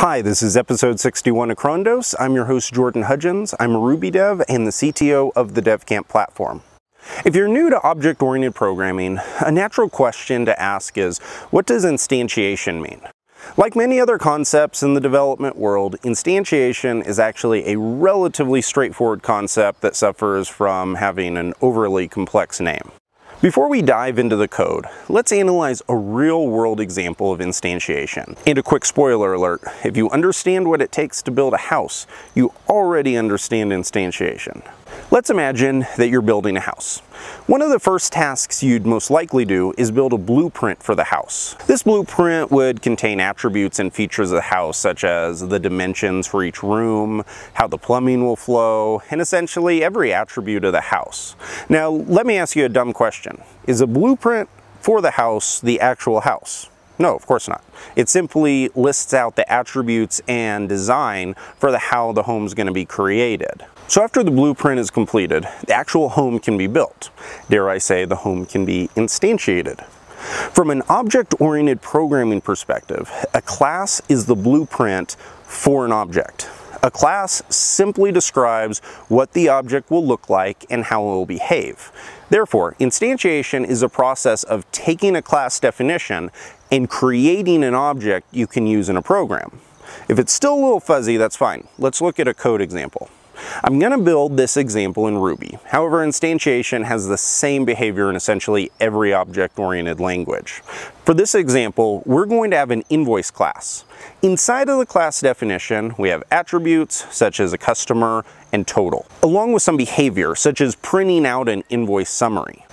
Hi, this is episode 61 of Crondose. I'm your host Jordan Hudgens. I'm a Ruby dev and the CTO of the DevCamp platform. If you're new to object-oriented programming, a natural question to ask is, what does instantiation mean? Like many other concepts in the development world, instantiation is actually a relatively straightforward concept that suffers from having an overly complex name. Before we dive into the code, let's analyze a real-world example of instantiation. And a quick spoiler alert, if you understand what it takes to build a house, you already understand instantiation. Let's imagine that you're building a house. One of the first tasks you'd most likely do is build a blueprint for the house. This blueprint would contain attributes and features of the house such as the dimensions for each room, how the plumbing will flow, and essentially every attribute of the house. Now let me ask you a dumb question. Is a blueprint for the house the actual house? No, of course not. It simply lists out the attributes and design for the how the home is going to be created. So after the blueprint is completed, the actual home can be built. Dare I say, the home can be instantiated. From an object-oriented programming perspective, a class is the blueprint for an object. A class simply describes what the object will look like and how it will behave. Therefore, instantiation is a process of taking a class definition and creating an object you can use in a program. If it's still a little fuzzy, that's fine. Let's look at a code example. I'm going to build this example in Ruby. However, instantiation has the same behavior in essentially every object-oriented language. For this example, we're going to have an invoice class. Inside of the class definition, we have attributes such as a customer and total, along with some behavior such as printing out an invoice summary.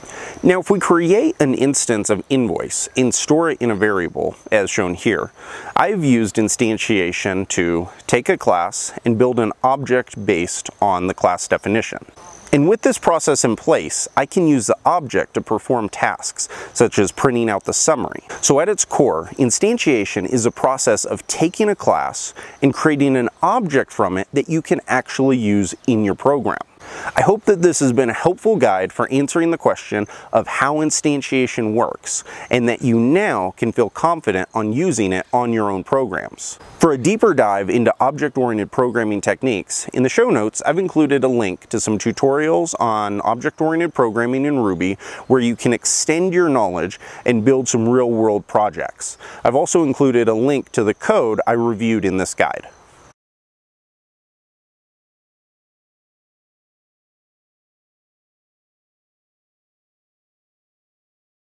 Now, if we create an instance of invoice and store it in a variable, as shown here, I've used instantiation to take a class and build an object based on the class definition. And with this process in place, I can use the object to perform tasks, such as printing out the summary. So at its core, instantiation is a process of taking a class and creating an object from it that you can actually use in your program. I hope that this has been a helpful guide for answering the question of how instantiation works and that you now can feel confident on using it on your own programs. For a deeper dive into object-oriented programming techniques, in the show notes I've included a link to some tutorials on object-oriented programming in Ruby where you can extend your knowledge and build some real-world projects. I've also included a link to the code I reviewed in this guide.